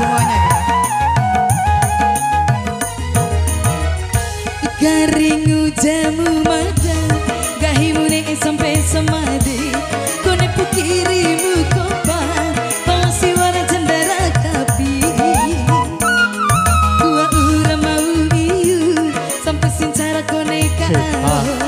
semuanya ya. Garing mata madang Gahimune sampai semadi. Kone pukirimu kopan Polasi warna jendera kapi. Gua ura mau iu Sampai sincara kone kao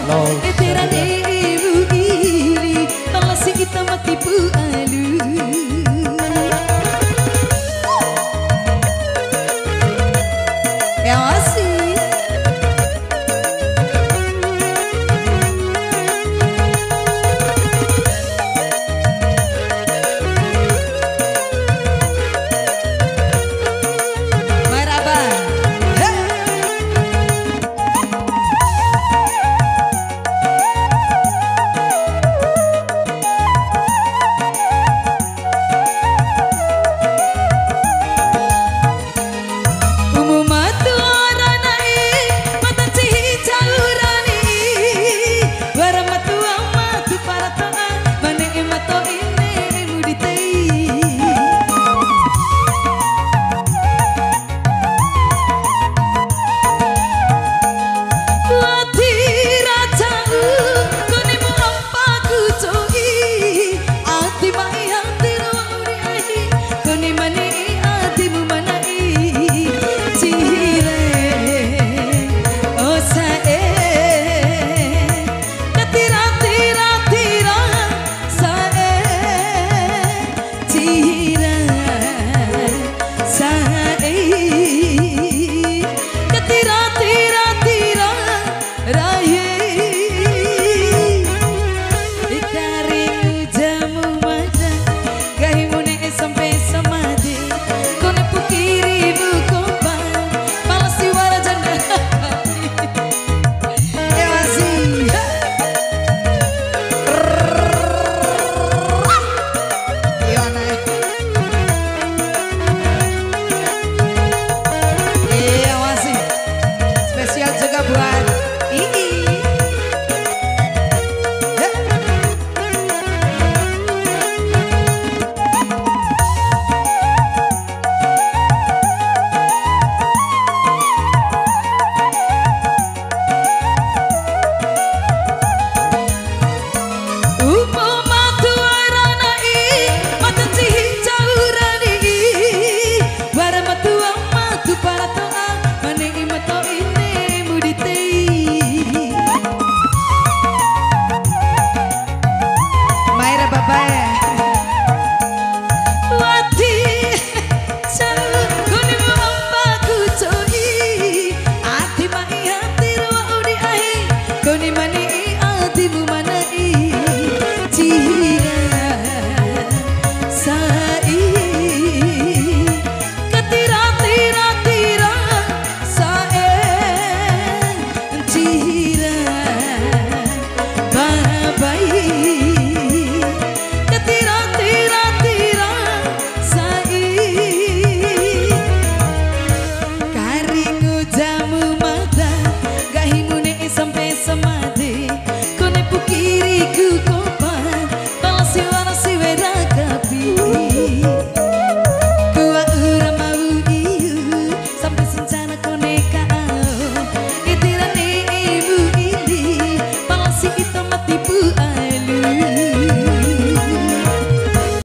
Tugu mana